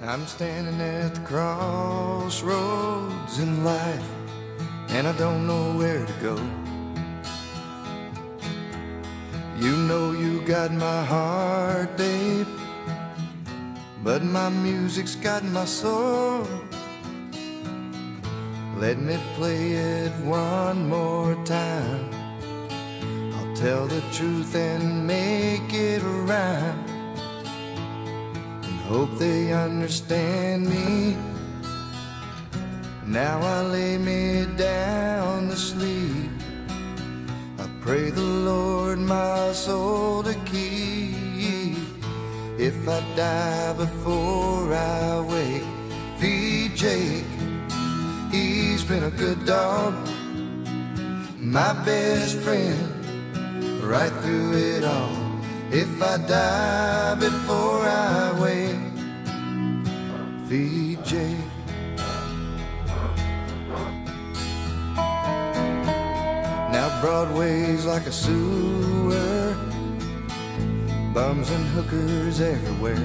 I'm standing at the crossroads in life, and I don't know where to go. You know you got my heart, babe, but my music's got my soul. Let me play it one more time. I'll tell the truth and make it rhyme. Hope they understand me. Now I lay me down to sleep. I pray the Lord my soul to keep. If I die before I wake, feed Jake. He's been a good dog, my best friend, right through it all. If I die before I Jake. Now Broadway's like a sewer, bums and hookers everywhere.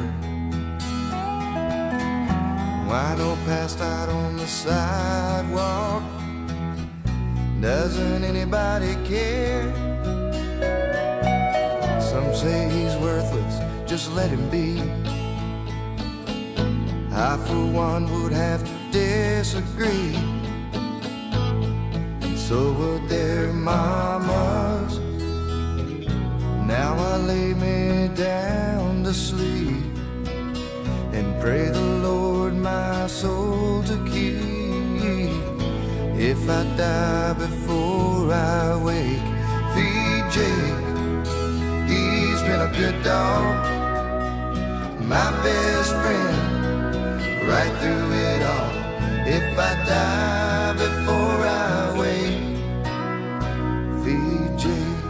Wino passed out on the sidewalk. Doesn't anybody care? Some say he's worthless, just let him be. I, for one, would have to disagree. And so would their mamas. Now I lay me down to sleep and pray the Lord my soul to keep. If I die before I wake, feed Jake. He's been a good dog, right through it all. If I die before I wake, Jake.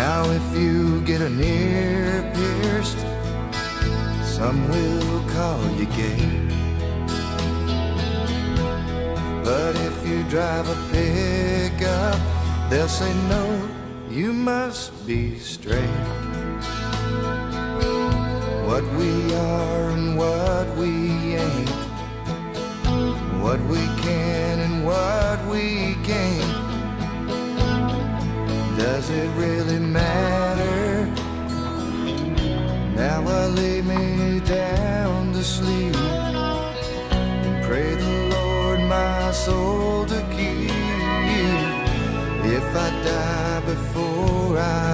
Now if you get an ear pierced, some will call you gay. But if you drive a pickup, they'll say no, you must be straight. What we are and what we ain't, what we can and what we can't. Does it really matter? Now I lay me down to sleep and pray the Lord my soul to keep. If I die before I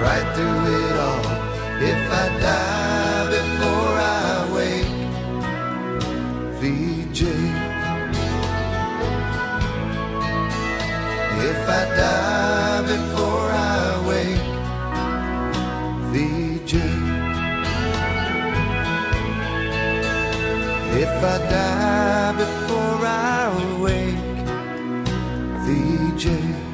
right through it all. If I die before I wake, Jake. If I die before I wake, Jake. If I die before I wake, Jake.